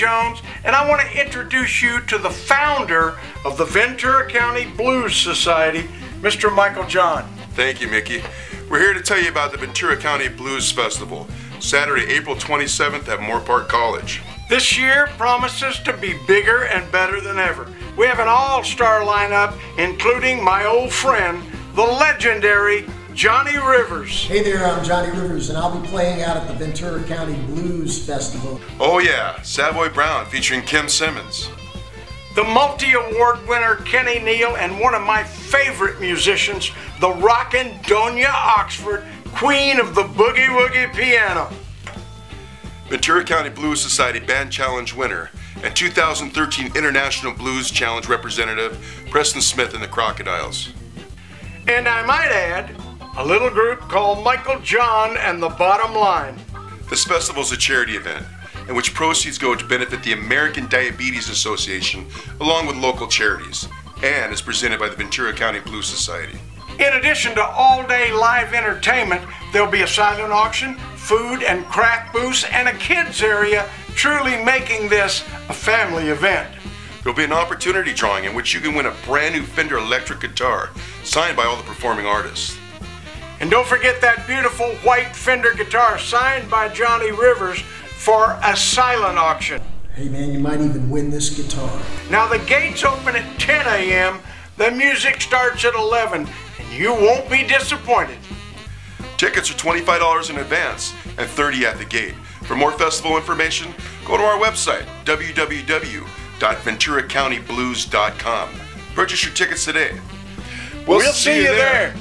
Jones, and I want to introduce you to the founder of the Ventura County Blues Society, Mr. Michael John. Thank you, Mickey. We're here to tell you about the Ventura County Blues Festival, Saturday, April 27th at Moorpark College. This year promises to be bigger and better than ever. We have an all star lineup, including my old friend, the legendary Johnny Rivers. Hey there, I'm Johnny Rivers, and I'll be playing out at the Ventura County Blues Festival. Oh, yeah, Savoy Brown featuring Kim Simmonds. The multi award winner Kenny Neal, and one of my favorite musicians, the rockin' Dona Oxford, queen of the boogie woogie piano. Ventura County Blues Society Band Challenge winner and 2013 International Blues Challenge representative Preston Smith and the Crocodiles. And I might add, a little group called Michael John and the Bottom Line. This festival is a charity event in which proceeds go to benefit the American Diabetes Association along with local charities and is presented by the Ventura County Blues Society. In addition to all day live entertainment, there'll be a silent auction, food and craft booths, and a kids area, truly making this a family event. There'll be an opportunity drawing in which you can win a brand new Fender electric guitar signed by all the performing artists. And don't forget that beautiful white Fender guitar signed by Johnny Rivers for a silent auction. Hey man, you might even win this guitar. Now the gates open at 10 a.m., the music starts at 11, and you won't be disappointed. Tickets are $25 in advance and 30 at the gate. For more festival information, go to our website, www.venturacountyblues.com. Purchase your tickets today. We'll, see, you there.